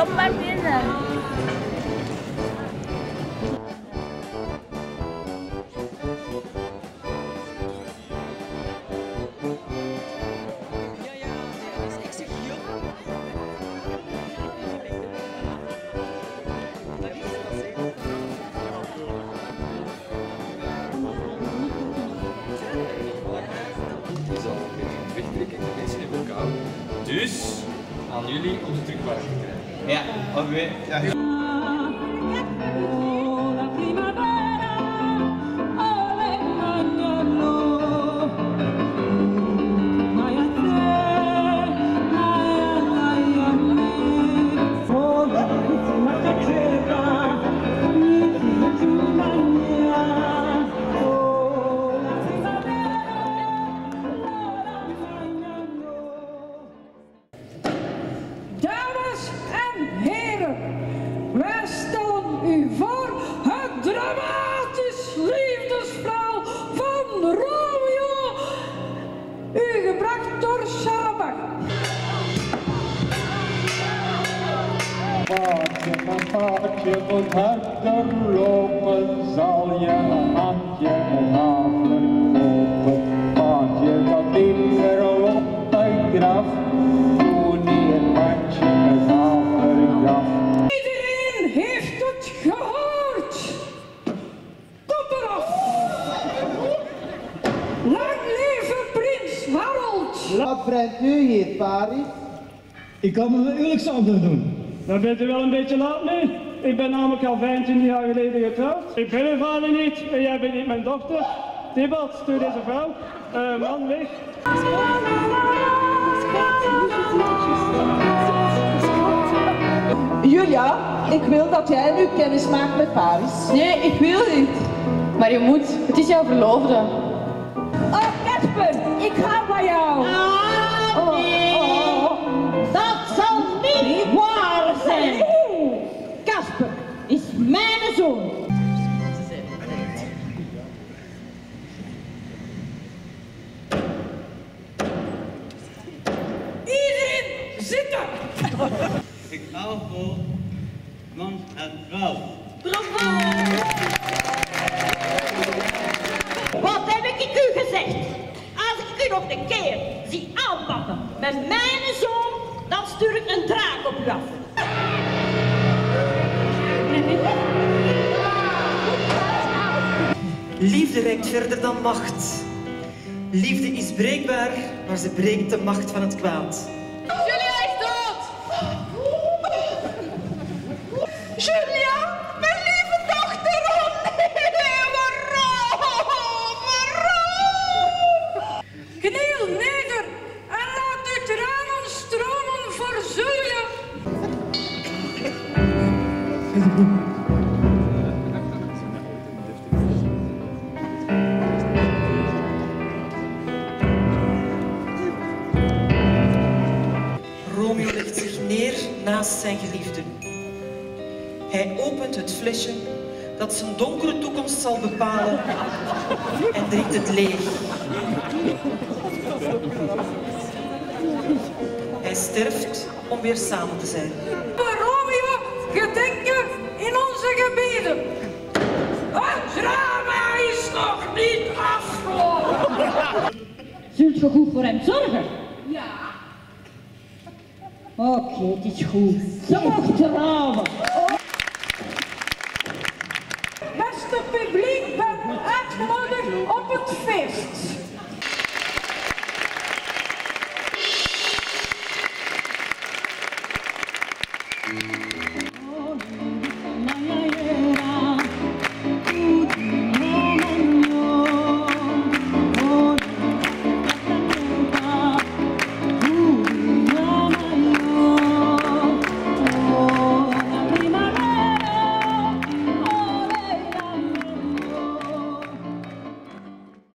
Kom maar binnen. Dus aan jullie om ze terug krijgen. Ja, oké. Ja. Dames Sarabak. Paardje, mijn paardje, moet harder lopen, zal je handje met haver kopen. Paardje dat niet meer loopt uit graf, Wat brengt u hier, Paris? Ik kan een huwelijksafdracht doen. Dan bent u wel een beetje laat nu. Ik ben namelijk al 25 jaar geleden getrouwd. Ik ben uw vader niet en jij bent niet mijn dochter. Tibalt, stuur deze vrouw. Eh, man, weg. Julia, ik wil dat jij nu kennis maakt met Paris. Nee, ik wil niet. Maar je moet. Het is jouw verloofde. Zoon. Iedereen zitten. Ik hou voor man en vrouw. Wat heb ik u gezegd? Als ik u nog een keer zie aanpakken met mijn zoon, dan stuur ik een draak op u af. Liefde reikt verder dan macht. Liefde is breekbaar, maar ze breekt de macht van het kwaad. Julia is dood! Julia, Romeo legt zich neer naast zijn geliefde. Hij opent het flesje dat zijn donkere toekomst zal bepalen en drinkt het leeg. Hij sterft om weer samen te zijn. Romeo gedenken in onze gebieden. Het drama is nog niet afgelopen. Zult je goed voor hem zorgen? Ja. Oké, het is goed. Ze mag trouwen. Beste publiek, ben uitgenodigd op het feest.